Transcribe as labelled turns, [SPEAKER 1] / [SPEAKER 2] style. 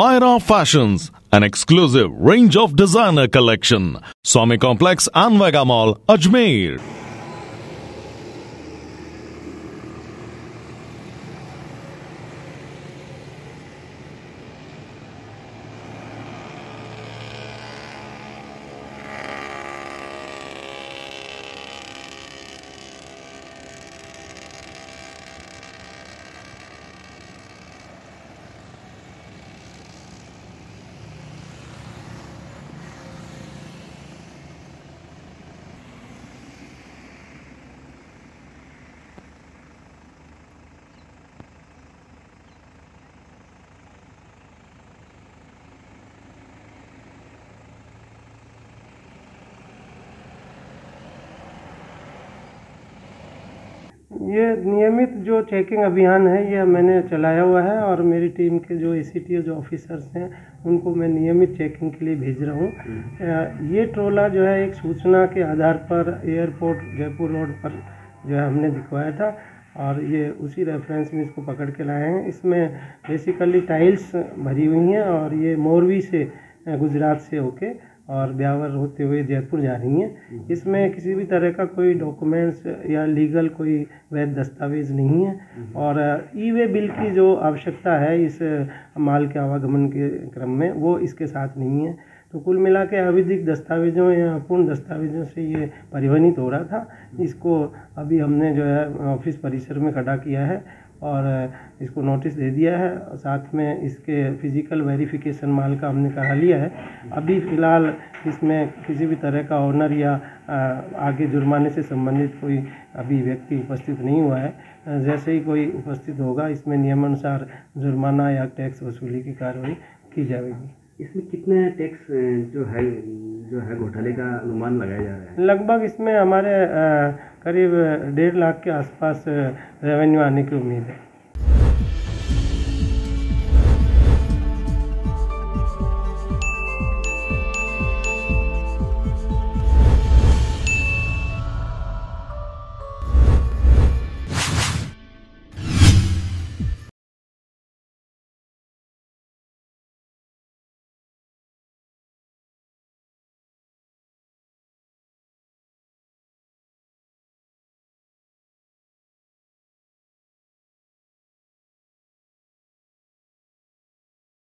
[SPEAKER 1] Myra Fashions, an exclusive range of designer collection. Swami Complex and Vega Mall, Ajmer.
[SPEAKER 2] ये नियमित जो checking अभियान है ये मैंने चलाया हुआ है और मेरी टीम के जो ए सी जो ऑफिसर्स हैं उनको मैं नियमित चेकिंग के लिए भेज रहा हूँ। ये ट्रोला जो है एक सूचना के आधार पर एयरपोर्ट जयपुर रोड पर जो है हमने दिखवाया था और ये उसी रेफरेंस में इसको पकड़ के लाए हैं। इसमें बेसिकली टाइल्स भरी हुई हैं और ये मोरवी से गुजरात से होके और ब्यावर होते हुए जयपुर जा रही हैं। इसमें किसी भी तरह का कोई डॉक्यूमेंट्स या लीगल कोई वैध दस्तावेज़ नहीं है। और ई वे बिल की जो आवश्यकता है इस माल के आवागमन के क्रम में वो इसके साथ नहीं है। तो कुल मिला के अविधिक दस्तावेज़ों या अपूर्ण दस्तावेज़ों से ये परिवहनित हो रहा था। इसको अभी हमने जो है ऑफ़िस परिसर में खड़ा किया है। और इसको नोटिस दे दिया है साथ में इसके फ़िज़िकल वेरिफिकेशन माल का हमने करा लिया है। अभी फ़िलहाल इसमें किसी भी तरह का ऑनर या आगे जुर्माने से संबंधित कोई अभी व्यक्ति उपस्थित नहीं हुआ है। जैसे ही कोई उपस्थित होगा, इसमें नियमानुसार जुर्माना या टैक्स वसूली की कार्रवाई की जाएगी।
[SPEAKER 3] इसमें कितने टैक्स जो है जो है घोटाले का अनुमान लगाया जा रहा है?
[SPEAKER 2] लगभग इसमें हमारे करीब डेढ़ लाख के आसपास रेवेन्यू आने की उम्मीद है।